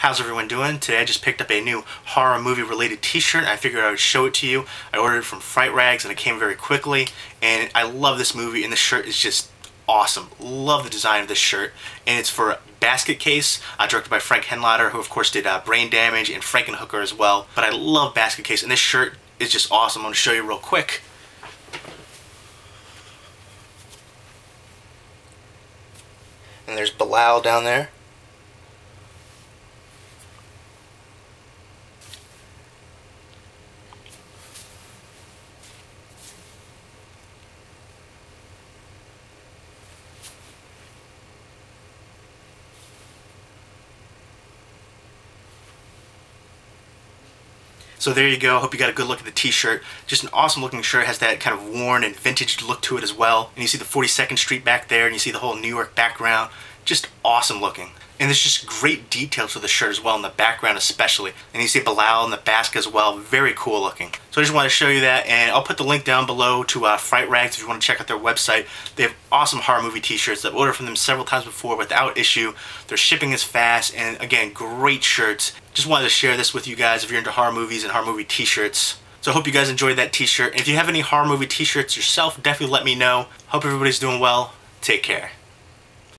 How's everyone doing? Today I just picked up a new horror movie related t-shirt I figured I would show it to you. I ordered it from Fright Rags and it came very quickly and I love this movie and the shirt is just awesome. Love the design of this shirt and it's for Basket Case, uh, directed by Frank Henenlotter who of course did uh, Brain Damage and Frankenhooker as well. But I love Basket Case and this shirt is just awesome. I'm going to show you real quick. And there's Belial down there. So there you go. Hope you got a good look at the t-shirt. Just an awesome looking shirt. Has that kind of worn and vintage look to it as well. And you see the 42nd Street back there and you see the whole New York background. Just awesome looking. And there's just great details to the shirt as well, in the background especially. And you see Belial in the basket as well, very cool looking. So I just want to show you that, and I'll put the link down below to uh, Fright Rags if you want to check out their website. They have awesome horror movie t-shirts. I've ordered from them several times before without issue. Their shipping is fast, and again, great shirts. Just wanted to share this with you guys if you're into horror movies and horror movie t-shirts. So I hope you guys enjoyed that t-shirt. And if you have any horror movie t-shirts yourself, definitely let me know. Hope everybody's doing well. Take care.